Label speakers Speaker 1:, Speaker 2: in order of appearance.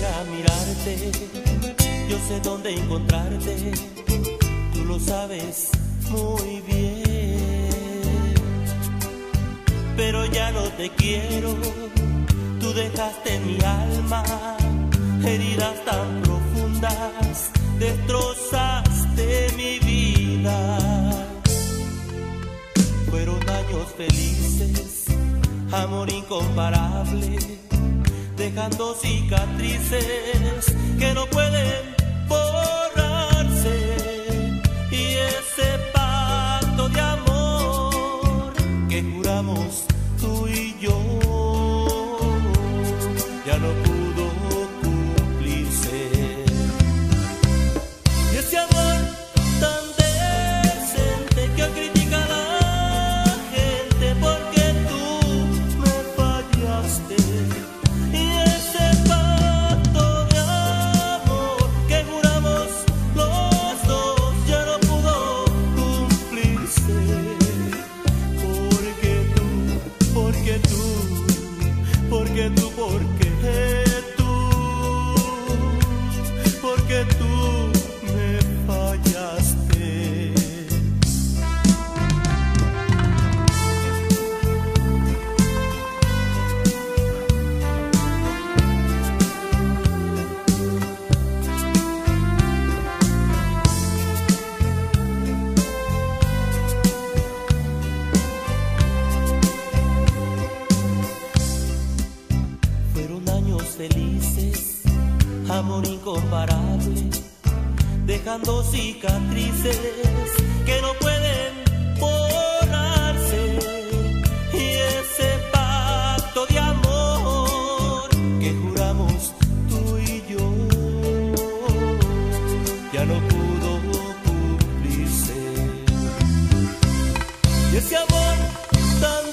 Speaker 1: para mirarte, yo sé dónde encontrarte, tú lo sabes muy bien. Pero ya no te quiero, tú dejaste mi alma heridas tan profundas, destrozaste mi vida. Fueron años felices, amor incomparable, dejando cicatrices que no pueden borrarse. Y ese pacto de amor que juramos tú y yo ya no pudo incomparable, dejando cicatrices que no pueden borrarse. Y ese pacto de amor que juramos tú y yo, ya no pudo cumplirse. Y ese amor tan